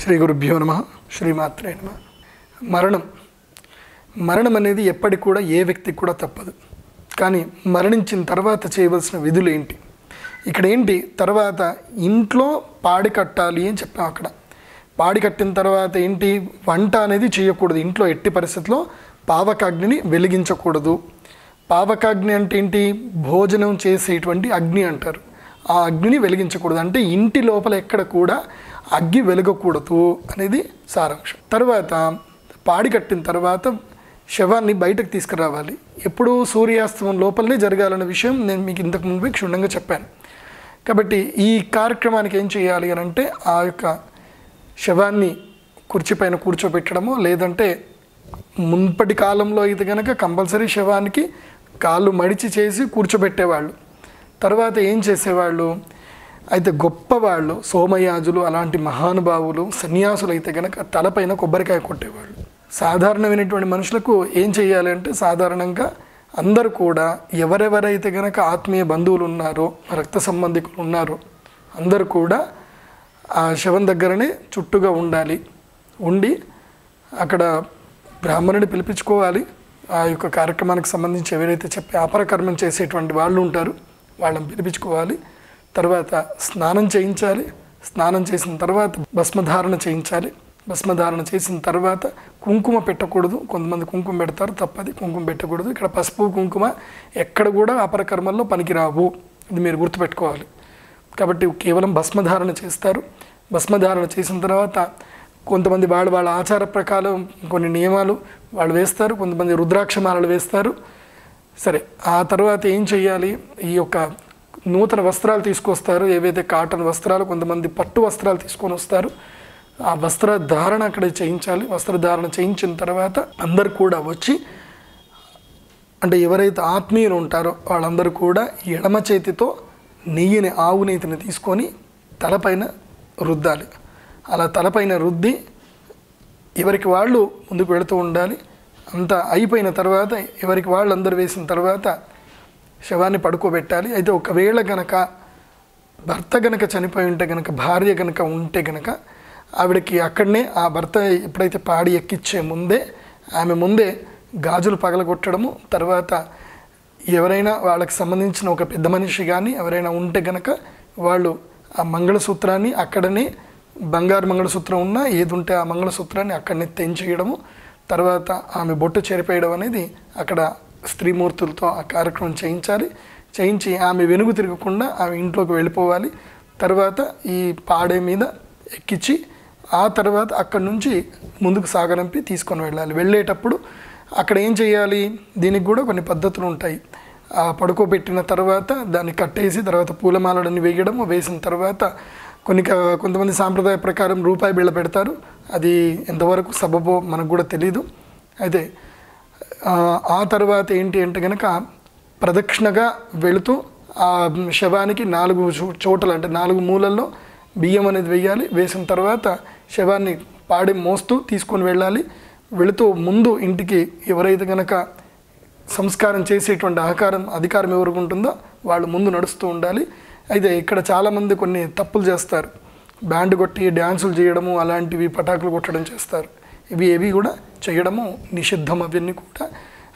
శ్రీ గురుభ్యో నమ శ్రీమాత్రే నమ. మరణం మరణం అనేది ఎప్పటికి కూడా ఏ వ్యక్తికి కూడా తప్పదు. కానీ మరణించిన తర్వాత చేయవలసిన విధులు ఏంటి? ఇక్కడ ఏంటి? తర్వాత ఇంట్లో పాడి కట్టాలి అని చెప్పాం అక్కడ. పాడి కట్టిన తర్వాత ఏంటి? వంట అనేది చేయకూడదు. ఇంట్లో ఎట్టి పరిస్థితిలో పావకాగ్నిని వెలిగించకూడదు. పావకాగ్ని అంటే ఏంటి? భోజనం చేసేటువంటి అగ్ని అంటారు. ఆ అగ్నిని వెలిగించకూడదు. అంటే ఇంటి లోపల ఎక్కడ కూడా అగ్గి వెలగకూడదు అనేది సారాంశం. తర్వాత పాడి కట్టిన తర్వాత శవాన్ని బయటకు తీసుకురావాలి. ఎప్పుడు సూర్యాస్తమం లోపలనే జరగాలన్న విషయం నేను మీకు ఇంతకు ముందే క్షుణ్ణంగా చెప్పాను. కాబట్టి ఈ కార్యక్రమానికి ఏం చేయాలి అని అంటే ఆ యొక్క శవాన్ని కుర్చీపైన కూర్చోబెట్టడము లేదంటే మున్పటి కాలంలో అయితే కనుక కంపల్సరీ శవానికి కాళ్ళు మడిచి చేసి కూర్చోబెట్టేవాళ్ళు. తర్వాత ఏం చేసేవాళ్ళు? అయితే గొప్పవాళ్ళు సోమయాజులు అలాంటి మహానుభావులు సన్యాసులు అయితే కనుక తలపైన కొబ్బరికాయ కొట్టేవాళ్ళు. సాధారణమైనటువంటి మనుషులకు ఏం చేయాలి అంటే సాధారణంగా అందరూ కూడా ఎవరెవరైతే కనుక ఆత్మీయ బంధువులు ఉన్నారో రక్త సంబంధికులు ఉన్నారో అందరూ కూడా ఆ శవం దగ్గరనే చుట్టుగా ఉండాలి. ఉండి అక్కడ బ్రాహ్మణుని పిలిపించుకోవాలి. ఆ యొక్క కార్యక్రమానికి సంబంధించి ఎవరైతే చెప్పి అపరకర్మం చేసేటువంటి వాళ్ళు ఉంటారు వాళ్ళని పిలిపించుకోవాలి. తర్వాత స్నానం చేయించాలి. స్నానం చేసిన తర్వాత భస్మధారణ చేయించాలి. భస్మధారణ చేసిన తర్వాత కుంకుమ పెట్టకూడదు. కొంతమంది కుంకుమ పెడతారు తప్పది. కుంకుమ పెట్టకూడదు. ఇక్కడ పసుపు కుంకుమ ఎక్కడ కూడా అపరకర్మల్లో పనికిరావు. ఇది మీరు గుర్తుపెట్టుకోవాలి. కాబట్టి కేవలం భస్మధారణ చేస్తారు. భస్మధారణ చేసిన తర్వాత కొంతమంది వాళ్ళు వాళ్ళ ఆచార ప్రకారం కొన్ని నియమాలు వాళ్ళు వేస్తారు. కొంతమంది రుద్రాక్షమాలలు వేస్తారు. సరే ఆ తర్వాత ఏం చేయాలి? ఈ యొక్క నూతన వస్త్రాలు తీసుకొస్తారు ఏవైతే కాటన్ వస్త్రాలు కొంతమంది పట్టు వస్త్రాలు తీసుకొని వస్తారు. ఆ వస్త్రధారణ అక్కడే అక్కడ చేయించాలి. వస్త్రధారణ చేయించిన తర్వాత అందరు కూడా వచ్చి అంటే ఎవరైతే ఆత్మీయులు ఉంటారో వాళ్ళందరూ కూడా ఎడమ చేతితో నెయ్యిని ఆవు నెయ్యిని తీసుకొని తలపైన రుద్దాలి. అలా తలపైన రుద్ది ఎవరికి వాళ్ళు ముందుకు వెళుతూ ఉండాలి. అంతా అయిపోయిన తర్వాత ఎవరికి వాళ్ళు అందరు వేసిన తర్వాత శవాన్ని పడుకోబెట్టాలి. అయితే ఒకవేళ గనక భర్త గనక చనిపోయి ఉంటే గనక భార్య గనక ఉంటే గనక ఆవిడకి అక్కడనే ఆ భర్త ఎప్పుడైతే పాడి ఎక్కిచ్చే ముందే ఆమె ముందే గాజులు పగలగొట్టడము తర్వాత ఎవరైనా వాళ్ళకి సంబంధించిన ఒక పెద్ద మనిషి కానీ ఎవరైనా ఉంటే గనక వాళ్ళు ఆ మంగళసూత్రాన్ని అక్కడనే బంగారు మంగళసూత్రం ఉన్నా ఏది ఉంటే ఆ మంగళసూత్రాన్ని అక్కడనే తెంచేయడము తర్వాత ఆమె బొట్టు చెరిపేయడం అనేది అక్కడ స్త్రీమూర్తులతో ఆ కార్యక్రమం చేయించాలి. చేయించి ఆమె వెనుగు తిరగకుండా ఆమె ఇంట్లోకి వెళ్ళిపోవాలి. తర్వాత ఈ పాడే మీద ఎక్కించి ఆ తర్వాత అక్కడి నుంచి ముందుకు సాగనంపి తీసుకొని వెళ్ళాలి. వెళ్ళేటప్పుడు అక్కడ ఏం చేయాలి? దీనికి కూడా కొన్ని పద్ధతులు ఉంటాయి. ఆ పడుకోబెట్టిన తర్వాత దాన్ని కట్టేసి తర్వాత పూలమాలడని వేయడము వేసిన తర్వాత కొన్ని క- కొంతమంది సాంప్రదాయ ప్రకారం రూపాయి బిళ్ళ పెడతారు. అది ఎంతవరకు సబబో మనకు కూడా తెలియదు అయితే ఆ, తర్వాత ఏంటి అంటే కనుక ప్రదక్షిణగా వెళుతూ ఆ శవానికి నాలుగు చో- చోటలు అంటే నాలుగు మూలల్లో బియ్యం అనేది వేయాలి. వేసిన తర్వాత శవాన్ని పాడి మోస్తూ తీసుకొని వెళ్ళాలి. వెళుతూ ముందు ఇంటికి ఎవరైతే కనుక సంస్కారం చేసేటువంటి అహకారం అధికారం ఎవరికి ఉంటుందో వాళ్ళు ముందు నడుస్తూ ఉండాలి. అయితే ఇక్కడ చాలామంది కొన్ని తప్పులు చేస్తారు. బ్యాండ్ కొట్టి డ్యాన్సులు చేయడము అలాంటివి పటాకులు కొట్టడం చేస్తారు. ఇవి ఏవి కూడా చేయడము నిషిద్ధం అవన్నీ కూడా.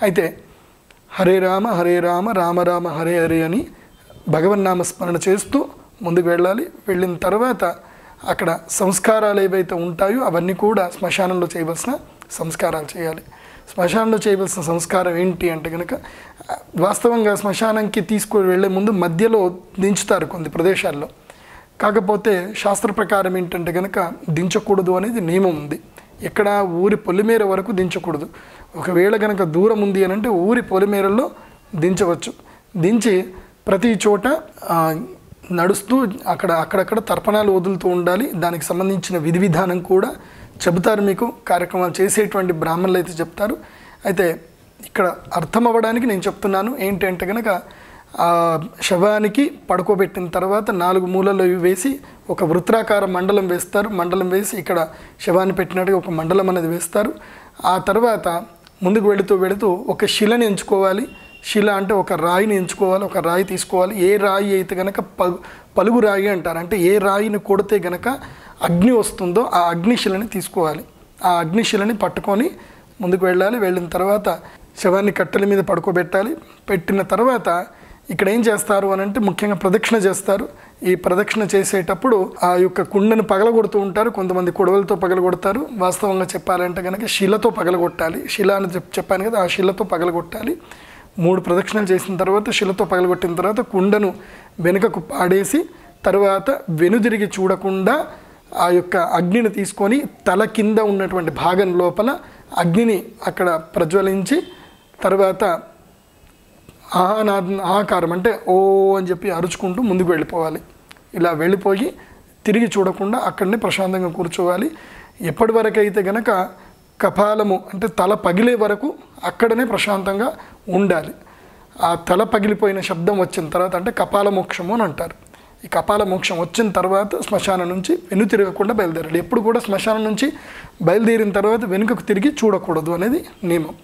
అయితే హరే రామ హరే రామ రామ రామ హరే హరే అని భగవన్నామ స్మరణ చేస్తూ ముందుకు వెళ్ళాలి. వెళ్ళిన తర్వాత అక్కడ సంస్కారాలు ఏవైతే ఉంటాయో అవన్నీ కూడా శ్మశానంలో చేయవలసిన సంస్కారాలు చేయాలి. శ్మశానంలో చేయవలసిన సంస్కారం ఏంటి అంటే కనుక వాస్తవంగా శ్మశానంకి తీసుకుని వెళ్ళే ముందు మధ్యలో దించుతారు కొన్ని ప్రదేశాల్లో. కాకపోతే శాస్త్ర ప్రకారం ఏంటంటే కనుక దించకూడదు అనేది నియమం ఉంది. ఎక్కడ ఊరి పొలిమేర వరకు దించకూడదు. ఒకవేళ కనుక దూరం ఉంది అని అంటే ఊరి పొలిమేరల్లో దించవచ్చు. దించి ప్రతి చోట నడుస్తూ అక్కడ అక్కడక్కడ తర్పణాలు వదులుతూ ఉండాలి. దానికి సంబంధించిన విధి విధానం కూడా చెబుతారు మీకు. కార్యక్రమాలు చేసేటువంటి బ్రాహ్మణులు అయితే చెప్తారు. అయితే ఇక్కడ అర్థం అవ్వడానికి నేను చెప్తున్నాను. ఏంటంటే కనుక ఆ శవానికి పడుకోబెట్టిన తర్వాత నాలుగు మూలల్లో ఇవి వేసి ఒక వృత్రాకార మండలం వేస్తారు. మండలం వేసి ఇక్కడ శవాన్ని పెట్టినట్టుగా ఒక మండలం అనేది వేస్తారు. ఆ తర్వాత ముందుకు వెళుతూ వెళుతూ ఒక శిలని ఎంచుకోవాలి. శిల అంటే ఒక రాయిని ఎంచుకోవాలి. ఒక రాయి తీసుకోవాలి. ఏ రాయి అయితే గనక పలుగు రాయి అంటారు. అంటే ఏ రాయిని కొడితే గనక అగ్ని వస్తుందో ఆ అగ్నిశిలని తీసుకోవాలి. ఆ అగ్నిశిలని పట్టుకొని ముందుకు వెళ్ళాలి. వెళ్ళిన తర్వాత శవాన్ని కట్టెల మీద పడుకోబెట్టాలి. పెట్టిన తర్వాత ఇక్కడ ఏం చేస్తారు అని అంటే ముఖ్యంగా ప్రదక్షిణ చేస్తారు. ఈ ప్రదక్షిణ చేసేటప్పుడు ఆ యొక్క కుండను పగలగొడుతూ ఉంటారు. కొంతమంది కొడవలతో పగలగొడతారు. వాస్తవంగా చెప్పాలంటే కనుక శిలతో పగలగొట్టాలి. శిల అని చెప్పాను కదా ఆ శిలతో పగలగొట్టాలి. మూడు ప్రదక్షిణలు చేసిన తర్వాత శిలతో పగలగొట్టిన తర్వాత కుండను వెనుకకు పాడేసి తర్వాత వెనుదిరిగి చూడకుండా ఆ యొక్క అగ్నిని తీసుకొని తల కింద ఉన్నటువంటి భాగం లోపల అగ్నిని అక్కడ ప్రజ్వలించి తర్వాత ఆనా ఆకారం అంటే ఓ అని చెప్పి అరుచుకుంటూ ముందుకు వెళ్ళిపోవాలి. ఇలా వెళ్ళిపోయి తిరిగి చూడకుండా అక్కడనే ప్రశాంతంగా కూర్చోవాలి. ఎప్పటి వరకు అయితే గనక కపాలము అంటే తల పగిలే వరకు అక్కడనే ప్రశాంతంగా ఉండాలి. ఆ తల పగిలిపోయిన శబ్దం వచ్చిన తర్వాత అంటే కపాల మోక్షము అని అంటారు. ఈ కపాల మోక్షం వచ్చిన తర్వాత శ్మశానం నుంచి వెను తిరగకుండా బయలుదేరాలి. ఎప్పుడు కూడా శ్మశానం నుంచి బయలుదేరిన తర్వాత వెనుకకు తిరిగి చూడకూడదు అనేది నియమం.